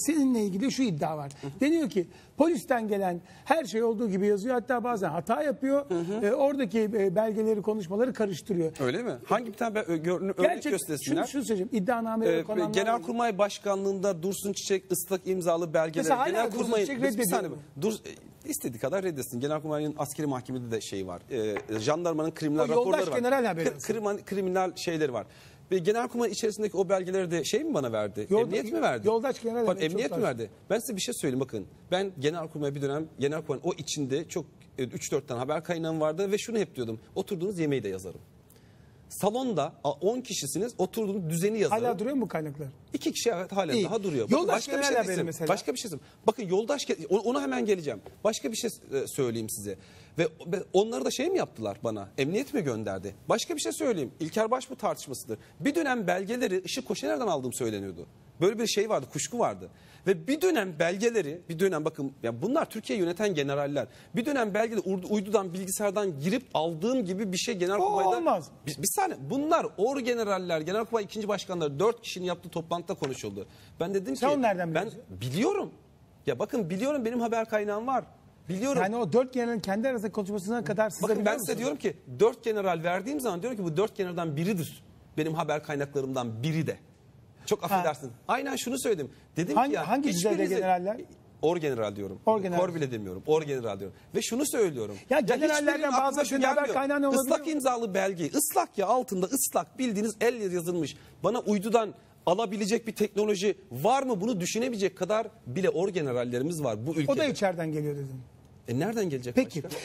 Seninle ilgili şu iddia var. Deniyor ki polisten gelen her şey olduğu gibi yazıyor. Hatta bazen hata yapıyor. E, oradaki e, belgeleri, konuşmaları karıştırıyor. Öyle mi? Hangi bir tane örnek Gerçek, şunu, göstersinler? şunu söyleyeceğim. İddianameye Ee, konanlar- Genelkurmay Başkanlığında Dursun Çiçek ıslak imzalı belgeler. Mesela Çiçek bir- saniye? Dur, e, istediği kadar reddetsin. Genelkurmay'ın askeri mahkemede de şey var. Ee, jandarmanın kriminal O yoldaş raporları var. general haberi kriminal şeyleri var. Ve Genelkurmay içerisindeki o belgeleri de şey mi bana verdi? Yolda- emniyet mi verdi? yoldaş haberi çok emniyet mi verdi? Ben size bir şey söyleyeyim bakın. Ben Genelkurmay bir dönem Genelkurmay'ın o içinde çok 3-4 tane haber kaynağım vardı ve şunu hep diyordum. Oturduğunuz yemeği de yazarım. Salonda a, 10 kişisiniz oturduğunuz düzeni yazarım. Hala duruyor mu bu kaynaklar? İki kişi evet halen İyi. daha duruyor. Bakın Yoldaş başka bir şey haberi mesela. Başka bir şey diyeyim. Bakın yoldaş ona hemen geleceğim. Başka bir şey e, söyleyeyim size. Ve ve onları da şey mi yaptılar bana? Emniyet mi gönderdi? Başka bir şey söyleyeyim. İlker Başbuğ tartışmasıdır. Bir dönem belgeleri Işık Koşener'den aldığım söyleniyordu. Böyle bir şey vardı, kuşku vardı. Ve bir dönem belgeleri, bir dönem bakın ya bunlar Türkiye yöneten generaller. Bir dönem belgeleri uydu- uydudan, bilgisayardan girip aldığım gibi bir şey Genelkurmay'da... Olmaz. Bir, bir saniye bunlar or generaller, genelkurmay ikinci başkanları dört kişinin yaptığı toplantıda konuşuldu. Ben dedim Sen ki onu nereden ben biliyorsun? biliyorum. Ya bakın biliyorum benim haber kaynağım var. Biliyorum. Yani o dört generalin kendi arasında konuşmasına kadar siz de bakın ben size diyorum ki dört general verdiğim zaman diyorum ki bu dört generalden biridir. Benim haber kaynaklarımdan biri de. Çok affedersin. Aynen şunu söyledim. Dedim Hangi- ki ya hangi düzeyde generaller? Or general diyorum. Or general. Kor bile demiyorum. Or general diyorum. Ve şunu söylüyorum. Ya generallerden bazı şu haber kaynağı ne olabiliyor Islak imzalı belge. ıslak ya altında ıslak bildiğiniz el yazılmış. Bana uydudan alabilecek bir teknoloji var mı bunu düşünebilecek kadar bile or generallerimiz var bu ülkede. O da içeriden geliyor dedim. E nereden gelecek Peki. başka?